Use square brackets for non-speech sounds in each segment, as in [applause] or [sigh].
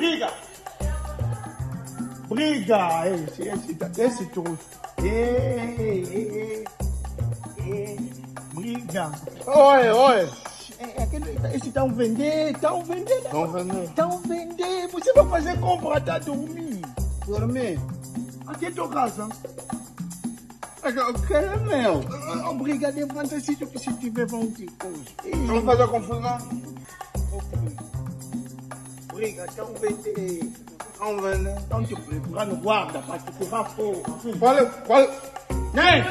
Briga! Briga! Esse, esse, esse. Ei, ei, briga! Oi, oi! É, aquele, esse estão vender, estão vender. Estão vender. Estão vender. Você vai fazer compra até dormir. Dormir? Aqui é tua casa. Eu quero é meu. Obrigado, levanta-se que se tiver vontade. Não fazer confusão. Briga, estão vender. Estão vender. Estão te procurando guarda para te currar fogo. Qual é? Qual? Nem!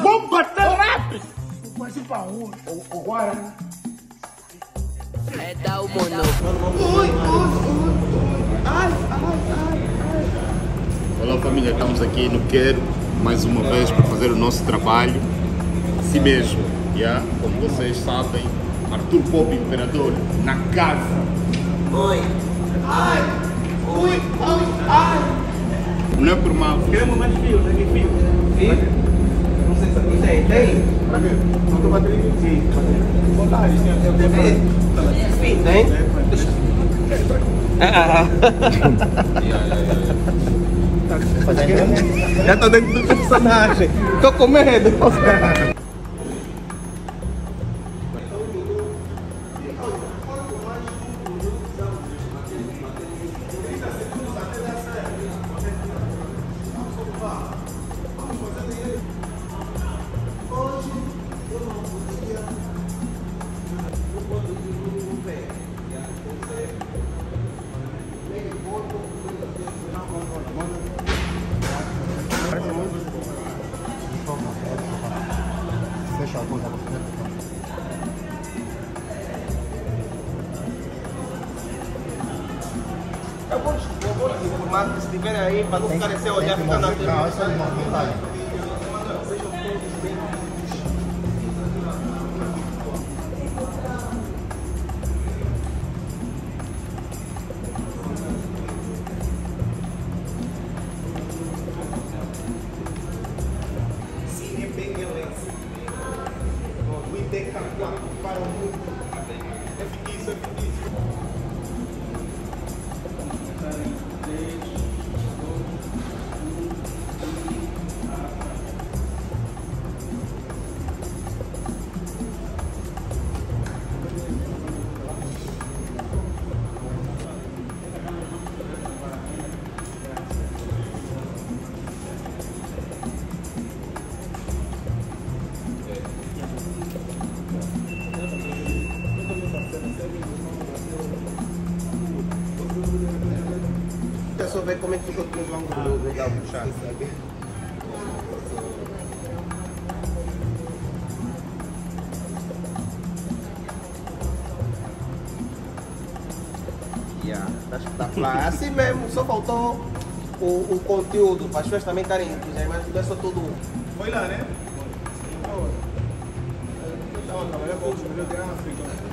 Vamos bater rápido! Mas para onde? O guarda. É dar o mono. Ui, ui, ui. Ai, ai, ai, ai. Olá família, estamos aqui no Quero mais uma vez para fazer o nosso trabalho, si mesmo. Yeah? Como vocês sabem, Arthur Pop Imperador na casa. Oi. Ai, ui, ai, ai. Não é por mal. Queremos mais fios, aqui fios. Fio? Não sei se aqui tem. Tem? Não estou batendo Sim. Vontade, sim. Fio, tem? [laughs] Já tô dentro do personagem. Tô com medo. [laughs] Eu vou, eu vou informar que se tiverem aí, para não ficarem sem olhar, ficar na Não, é ver como é que ficou com os ângulos do, do, da puxada. Yeah, tá espetacular. Assim mesmo, só faltou o, o conteúdo para as pessoas também estarem inclusas, mas não é só tudo. Foi lá, né? Deixa eu ver se eu tô. Tem roubaram já?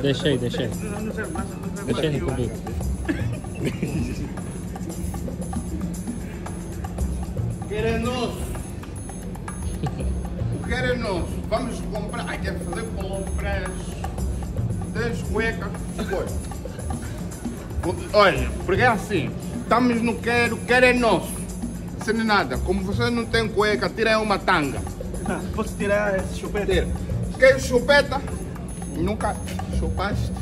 Deixei, deixei. Deixei no convite. Quer é nosso. O que é nosso. Vamos comprar. Ai, quer fazer compras. 10 cuecas. Foi. Olha, porque é assim. Estamos no quero, quero é nosso. Sem nada. Como você não tem cueca, tira aí uma tanga. [laughs] Posso tirar esse chupete? Tira. Quer chupeta? Nunca chupaste.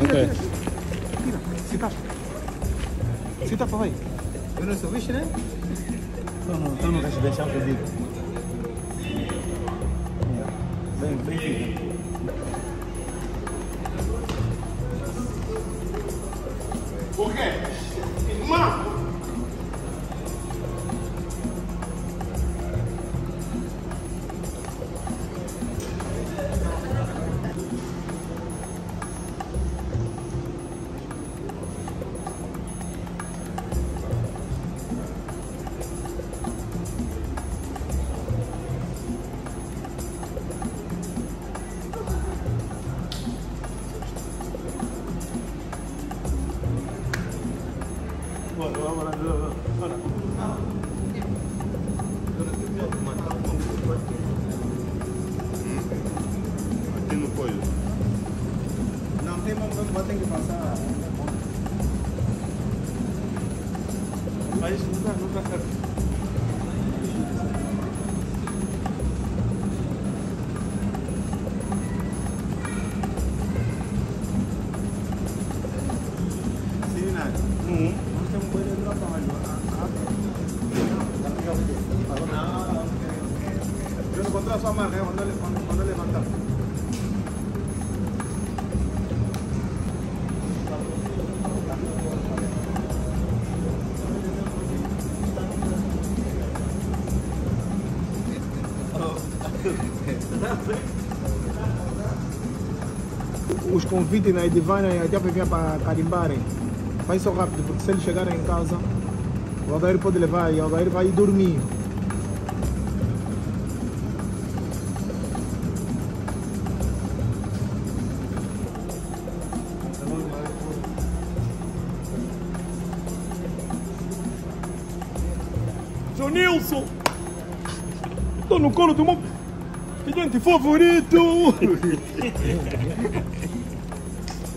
Ok. Sita. Sita, papai. Eu não sou bicho, né? Então não, então não vais deixar o que eu digo. Bem, bem feito. Por quê? Irmão! Trabalho. Não, eu não encontrei a sua marca quando ele quando, Os convites na Edivana e até vinha para carimbarem. Faz só rápido, porque se eles chegarem em casa, o Aldair pode levar e o Aldair vai ir dormir. Seu Nilson! Tô no colo do meu cliente favorito! [laughs]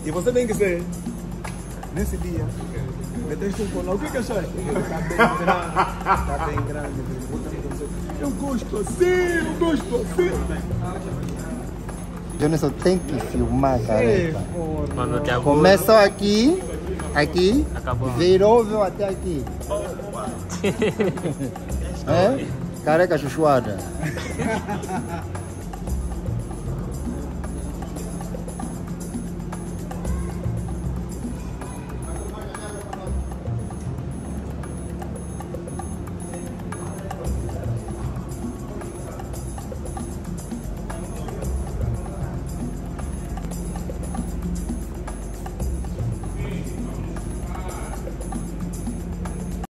e você tem que ser, nesse dia, meteste um colo. O que que achas? Tá bem grande. Tá bem grande. Eu gosto assim, eu gosto assim. Jonathan tem que filmar, É, aburre, Começou aqui, aqui, Acabou. virou, veio até aqui. [laughs] é? Careca chuchuada. [laughs]